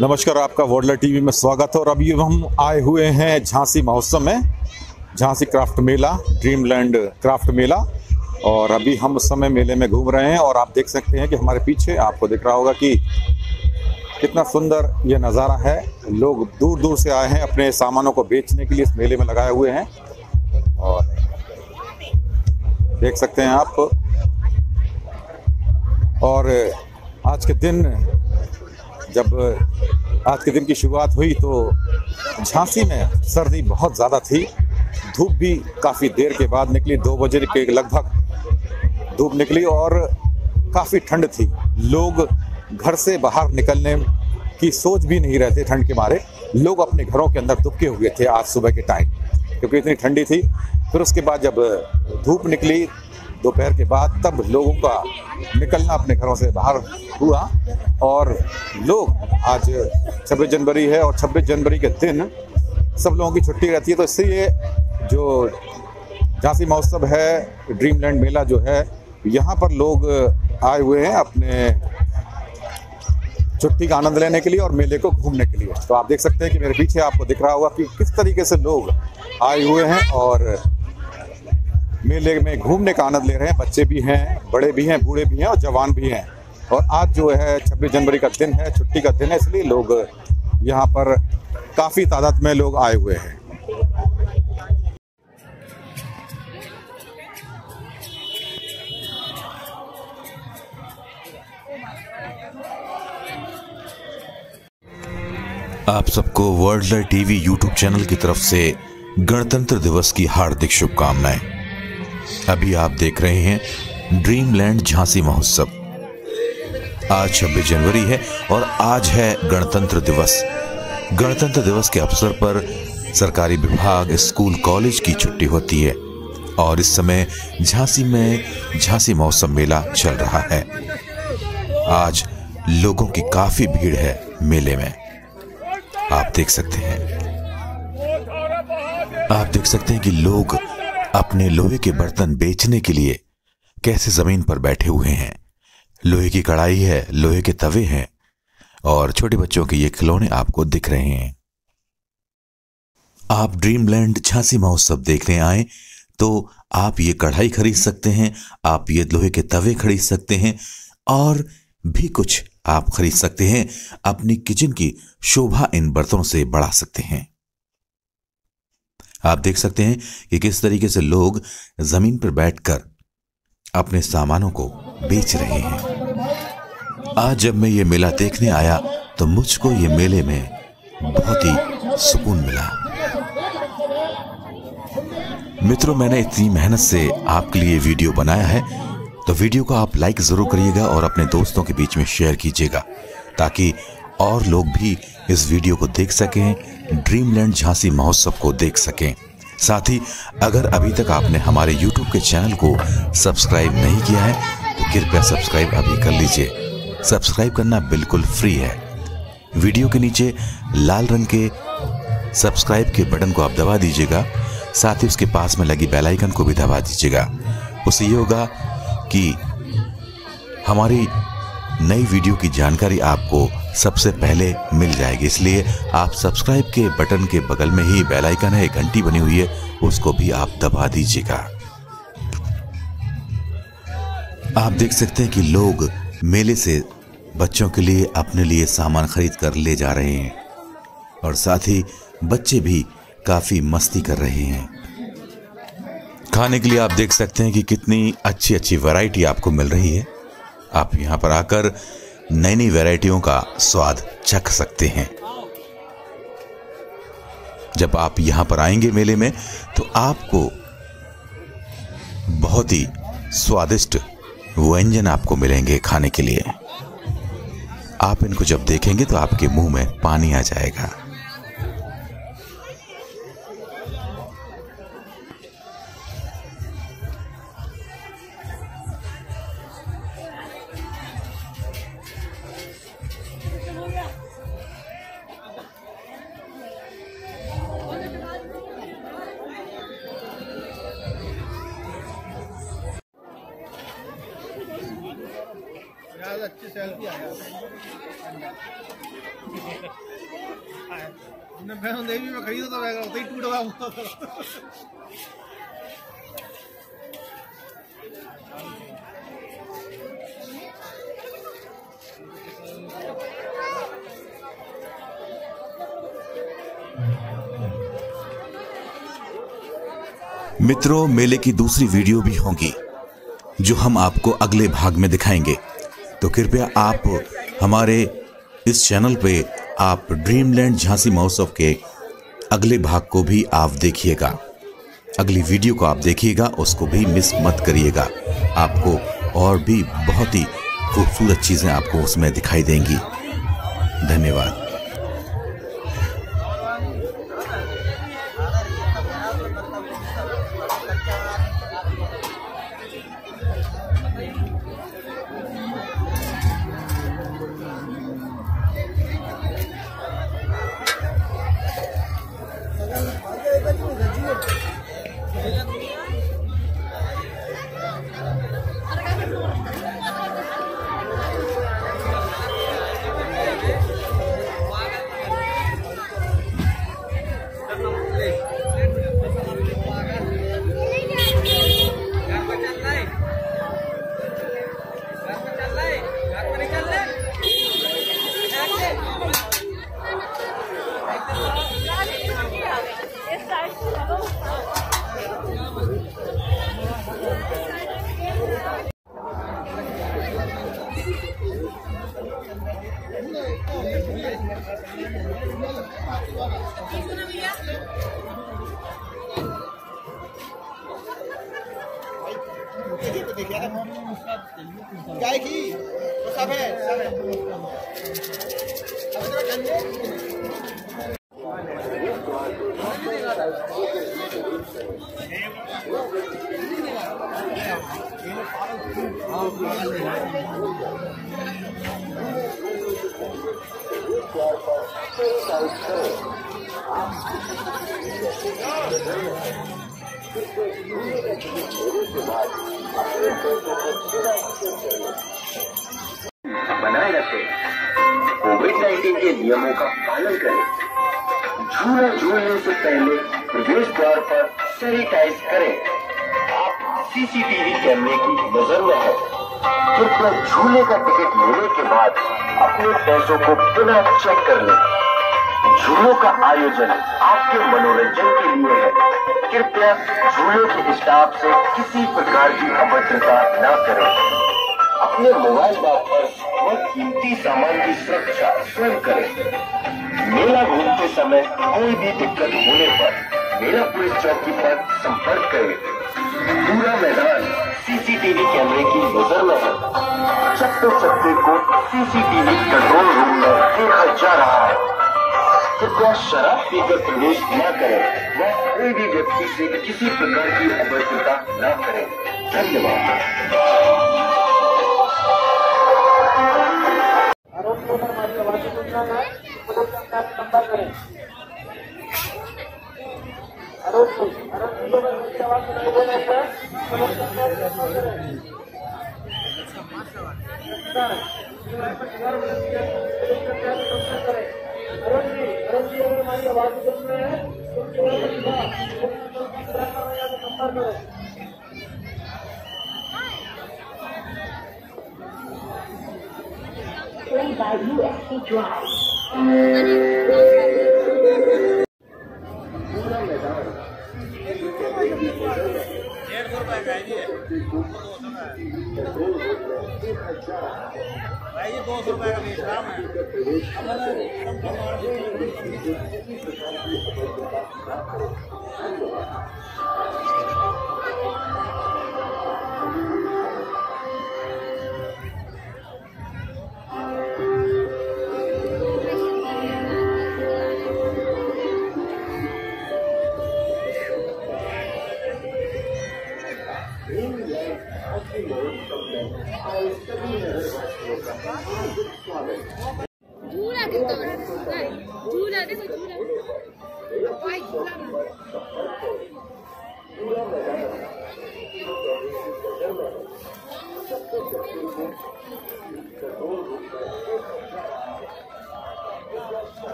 नमस्कार, आपका world TV में स्वागत है और अभी हम आए हुए हैं झांसी महोत्सव में, झांसी क्राफ्ट मेला, ड्रीमलैंड क्राफ्ट मेला। और अभी हम उस समय मेले में घूम रहे हैं और आप देख सकते हैं कि हमारे पीछे आपको दिख रहा होगा कि कितना सुंदर ये नज़ारा है। लोग दूर दूर से आए हैं अपने सामानों को बेचने के लिए इस मेले में लगाए हुए हैं। और देख सकते हैं आप। और आज के दिन जब आज के दिन की शुरुआत हुई तो झांसी में सर्दी बहुत ज़्यादा थी। धूप भी काफ़ी देर के बाद निकली। दो बजे के लगभग धूप निकली और काफ़ी ठंड थी। लोग घर से बाहर निकलने की सोच भी नहीं रहते ठंड के मारे। लोग अपने घरों के अंदर दुबके हुए थे आज सुबह के टाइम, क्योंकि इतनी ठंडी थी। फिर उसके बाद जब धूप निकली दोपहर के बाद तब लोगों का निकलना अपने घरों से बाहर हुआ और लोग आज 26 जनवरी है और 26 जनवरी के दिन सब लोगों की छुट्टी रहती है। तो इससे ये जो झांसी महोत्सव है, ड्रीमलैंड मेला जो है, यहाँ पर लोग आए हुए हैं अपने छुट्टी का आनंद लेने के लिए और मेले को घूमने के लिए। तो आप देख सकते हैं कि मेरे पीछे आपको दिख रहा होगा कि किस तरीके से लोग आए हुए हैं और मेले में घूमने का आनंद ले रहे हैं। बच्चे भी हैं, बड़े भी हैं, बूढ़े भी हैं और जवान भी हैं। और आज जो है 26 जनवरी का दिन है, छुट्टी का दिन है, इसलिए लोग यहाँ पर काफ़ी तादाद में लोग आए हुए हैं। आप सबको वर्ल्ड टीवी यूट्यूब चैनल की तरफ़ से गणतंत्र दिवस की हार्दिक शुभकामनाएँ। अभी आप देख रहे हैं ड्रीमलैंड झांसी महोत्सव। आज 26 जनवरी है और आज है गणतंत्र दिवस। गणतंत्र दिवस के अवसर पर सरकारी विभाग, स्कूल, कॉलेज की छुट्टी होती है और इस समय झांसी में झांसी महोत्सव मेला चल रहा है। आज लोगों की काफ़ी भीड़ है मेले में। आप देख सकते हैं। आप देख सकते हैं कि लोग अपने लोहे के बर्तन बेचने के लिए कैसे ज़मीन पर बैठे हुए हैं? लोहे की कढ़ाई है, लोहे के तवे हैं, और छोटे बच्चों के ये खिलौने आपको दिख रहे हैं। आप ड्रीमलैंड झांसी महोत्सव देखने आए तो आप ये कढ़ाई खरीद सकते हैं, आप ये लोहे के तवे खरीद सकते हैं, और भी कुछ आप खरीद सकते हैं, अपनी किचन की शोभा इन बर्तनों से बढ़ा सकते हैं। आप देख सकते हैं कि किस तरीके से लोग ज़मीन पर बैठकर अपने सामानों को बेच रहे हैं। आज जब मैं ये मेला देखने आया तो मुझको ये मेले में बहुत ही सुकून मिला। मित्रों, मैंने इतनी मेहनत से आपके लिए वीडियो बनाया है तो वीडियो को आप लाइक ज़रूर करिएगा और अपने दोस्तों के बीच में शेयर कीजिएगा, ताकि और लोग भी इस वीडियो को देख सकें, ड्रीमलैंड झांसी महोत्सव को देख सकें। साथ ही, अगर अभी तक आपने हमारे YouTube के चैनल को सब्सक्राइब नहीं किया है तो कृपया सब्सक्राइब अभी कर लीजिए। सब्सक्राइब करना बिल्कुल फ्री है। वीडियो के नीचे लाल रंग के सब्सक्राइब के बटन को आप दबा दीजिएगा, साथ ही उसके पास में लगी बेल आइकन को भी दबा दीजिएगा। उससे ये होगा कि हमारी नई वीडियो की जानकारी आपको सबसे पहले मिल जाएगी। इसलिए आप सब्सक्राइब के बटन के बगल में ही बेल आइकन है घंटी बनी हुई है, उसको भी आप दबा दीजिएगा। आप देख सकते हैं कि लोग मेले से बच्चों के लिए अपने लिए सामान खरीद कर ले जा रहे हैं और साथ ही बच्चे भी काफ़ी मस्ती कर रहे हैं। खाने के लिए आप देख सकते हैं कि कितनी अच्छी अच्छी वैरायटी आपको मिल रही है। आप यहाँ पर आकर नई नई वैरायटियों का स्वाद चख सकते हैं। जब आप यहाँ पर आएँगे मेले में तो आपको बहुत ही स्वादिष्ट व्यंजन आपको मिलेंगे खाने के लिए। आप इनको जब देखेंगे तो आपके मुँह में पानी आ जाएगा। अच्छी आया। मैं तो उतना ही। मित्रों, मेले की दूसरी वीडियो भी होंगी, जो हम आपको अगले भाग में दिखाएँगे। तो कृपया आप हमारे इस चैनल पे आप ड्रीमलैंड झांसी महोत्सव के अगले भाग को भी आप देखिएगा। अगली वीडियो को आप देखिएगा, उसको भी मिस मत करिएगा। आपको और भी बहुत ही खूबसूरत चीज़ें आपको उसमें दिखाई देंगी। धन्यवाद। बनाए रखें। 19 के नियमों का पालन करें। झूला झूलने से पहले प्रवेश द्वार पर सैनिटाइज करें। आप सीसीटीवी कैमरे की नज़र में है। कृपया झूले का टिकट लेने के बाद अपने पैसों को पुनः चेक कर लें। झूलों का आयोजन आपके मनोरंजन के लिए है। कृपया झूले के स्टाफ से किसी प्रकार की अभद्रता न करें। अपने मोबाइल बात पर व कीमती सामान की सुरक्षा स्वयं करें। मेला घूमते समय कोई भी दिक्कत होने पर मेला पुलिस चौकी पर संपर्क करें। पूरा मैदान सीसीटीवी कैमरे की नज़र में है। चप्पे चप्पे को सीसीटीवी कंट्रोल रूम में देखा जा रहा है। कृपया शराब पीकर प्रवेश न करें। व कोई भी व्यक्ति से किसी प्रकार की अभद्रता न करें। धन्यवाद। Play by USB drive. भाई जी दो सौ रुपए का बेच रहा हूँ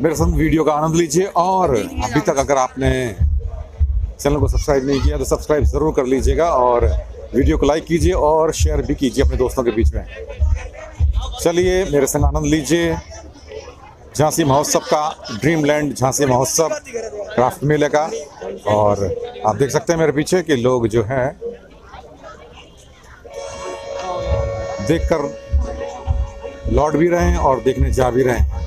मेरे संग वीडियो का आनंद लीजिए और अभी तक अगर आपने चैनल को सब्सक्राइब नहीं किया तो सब्सक्राइब ज़रूर कर लीजिएगा और वीडियो को लाइक कीजिए और शेयर भी कीजिए अपने दोस्तों के बीच में। चलिए, मेरे संग आनंद लीजिए। झांसी महोत्सव का ड्रीम लैंड झांसी महोत्सव क्राफ्ट मेले का। और आप देख सकते हैं मेरे पीछे कि लोग जो हैं, देखकर लौट भी रहे हैं और देखने जा भी रहे हैं।